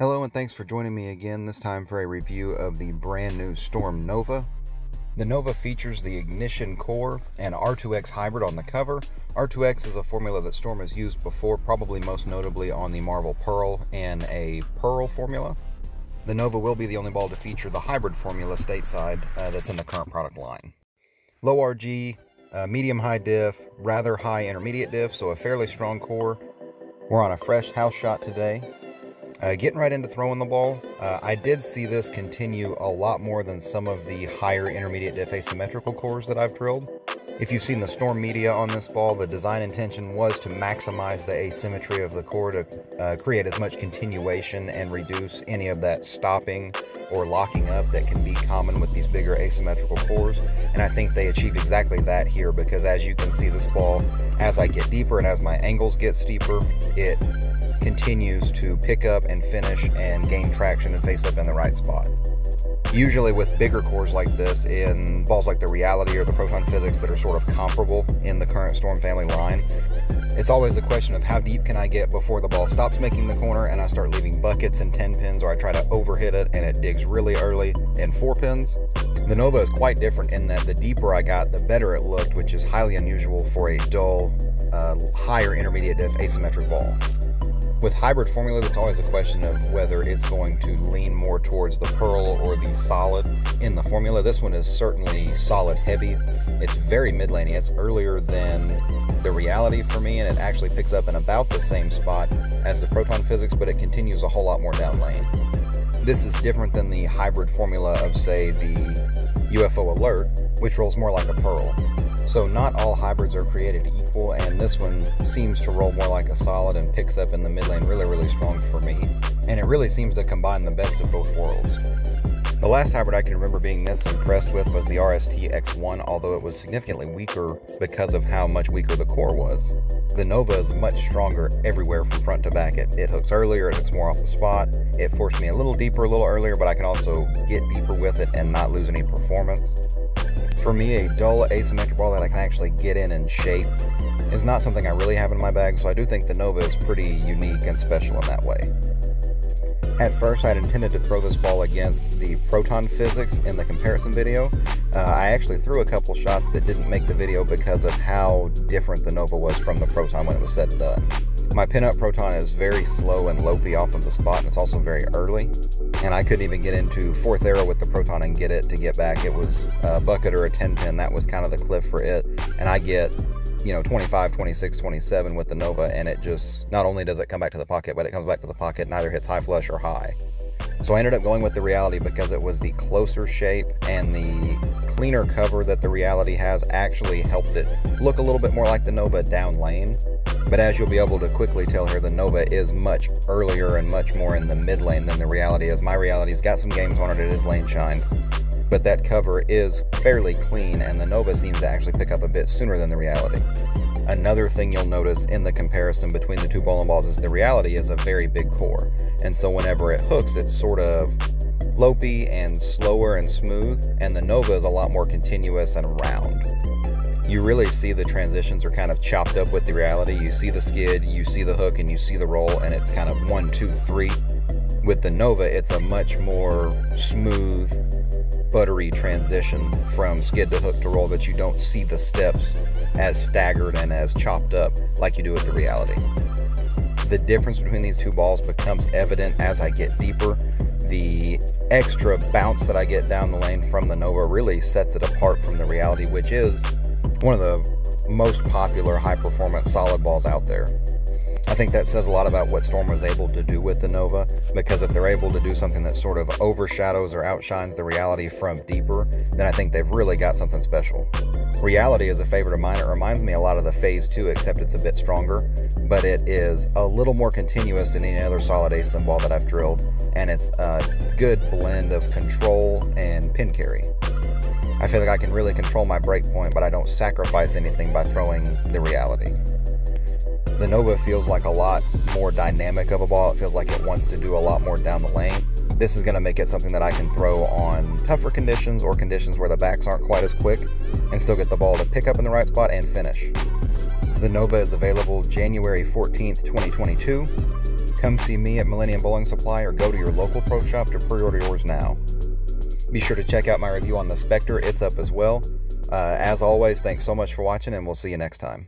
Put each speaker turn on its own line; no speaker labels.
Hello and thanks for joining me again, this time for a review of the brand new Storm Nova. The Nova features the Ignition Core and R2X hybrid on the cover. R2X is a formula that Storm has used before, probably most notably on the Marvel Pearl and a Pearl formula. The Nova will be the only ball to feature the hybrid formula stateside uh, that's in the current product line. Low RG, uh, medium high diff, rather high intermediate diff, so a fairly strong core. We're on a fresh house shot today. Uh, getting right into throwing the ball, uh, I did see this continue a lot more than some of the higher intermediate diff asymmetrical cores that I've drilled. If you've seen the Storm media on this ball, the design intention was to maximize the asymmetry of the core to uh, create as much continuation and reduce any of that stopping or locking up that can be common with these bigger asymmetrical cores. And I think they achieved exactly that here because as you can see this ball, as I get deeper and as my angles get steeper, it continues to pick up and finish and gain traction and face up in the right spot. Usually with bigger cores like this in balls like the Reality or the Proton Physix that are sort of comparable in the current Storm family line, it's always a question of how deep can I get before the ball stops making the corner and I start leaving buckets and 10 pins or I try to overhit it and it digs really early in 4 pins. The Nova is quite different in that the deeper I got, the better it looked, which is highly unusual for a dull, uh, higher intermediate diff asymmetric ball. With hybrid formulas, it's always a question of whether it's going to lean more towards the pearl or the solid in the formula. This one is certainly solid heavy. It's very mid laney. It's earlier than the reality for me, and it actually picks up in about the same spot as the Proton Physix, but it continues a whole lot more down lane. This is different than the hybrid formula of, say, the UFO Alert, which rolls more like a pearl. So not all hybrids are created equal, and this one seems to roll more like a solid and picks up in the mid lane really, really strong for me. And it really seems to combine the best of both worlds. The last hybrid I can remember being this impressed with was the RST X1, although it was significantly weaker because of how much weaker the core was. The Nova is much stronger everywhere from front to back. It, it hooks earlier, it hooks more off the spot. It forced me a little deeper a little earlier, but I can also get deeper with it and not lose any performance. For me, a dull asymmetric ball that I can actually get in and shape is not something I really have in my bag, so I do think the Nova is pretty unique and special in that way. At first, I had intended to throw this ball against the Proton Physix in the comparison video. Uh, I actually threw a couple shots that didn't make the video because of how different the Nova was from the Proton when it was said and done. My pinup Proton is very slow and lopey off of the spot, and it's also very early and I couldn't even get into fourth arrow with the proton and get it to get back. It was a bucket or a 10 pin. That was kind of the cliff for it. And I get, you know, 25, 26, 27 with the Nova, and it just not only does it come back to the pocket, but it comes back to the pocket, neither hits high flush or high. So I ended up going with the reality because it was the closer shape and the cleaner cover that the reality has actually helped it look a little bit more like the Nova down lane. But as you'll be able to quickly tell here, the Nova is much earlier and much more in the mid lane than the reality is. My reality's got some games on it, it is lane shined. But that cover is fairly clean, and the Nova seems to actually pick up a bit sooner than the reality. Another thing you'll notice in the comparison between the two bowling balls is the reality is a very big core. And so whenever it hooks, it's sort of lopey and slower and smooth, and the Nova is a lot more continuous and round you really see the transitions are kind of chopped up with the reality. You see the skid, you see the hook, and you see the roll, and it's kind of one, two, three. With the Nova, it's a much more smooth, buttery transition from skid to hook to roll that you don't see the steps as staggered and as chopped up like you do with the reality. The difference between these two balls becomes evident as I get deeper. The extra bounce that I get down the lane from the Nova really sets it apart from the reality, which is one of the most popular high performance solid balls out there. I think that says a lot about what Storm was able to do with the Nova, because if they're able to do something that sort of overshadows or outshines the reality from deeper, then I think they've really got something special. Reality is a favorite of mine. It reminds me a lot of the Phase 2, except it's a bit stronger, but it is a little more continuous than any other solid asim ball that I've drilled, and it's a good blend of control and pin carry. I feel like I can really control my break point, but I don't sacrifice anything by throwing the reality. The Nova feels like a lot more dynamic of a ball. It feels like it wants to do a lot more down the lane. This is going to make it something that I can throw on tougher conditions or conditions where the backs aren't quite as quick and still get the ball to pick up in the right spot and finish. The Nova is available January 14th, 2022. Come see me at Millennium Bowling Supply or go to your local pro shop to pre order yours now. Be sure to check out my review on the Spectre, it's up as well. Uh, as always, thanks so much for watching, and we'll see you next time.